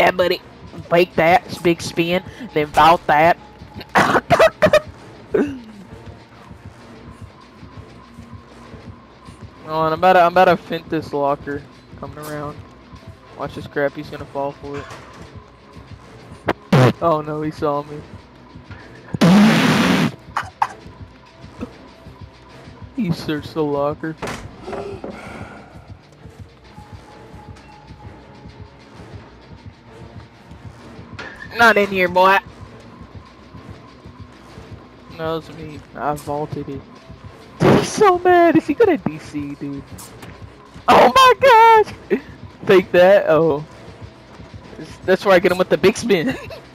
that, buddy. Fake that. Big spin. Then vault that. oh, and I'm about to, I'm about to fint this locker coming around. Watch this crap. He's gonna fall for it. Oh no, he saw me. he searched the locker. Not in here, boy. No, it's me. I vaulted it. He's so mad. Is he gonna DC, dude? Oh my gosh! Take that. Oh. That's where I get him with the big spin.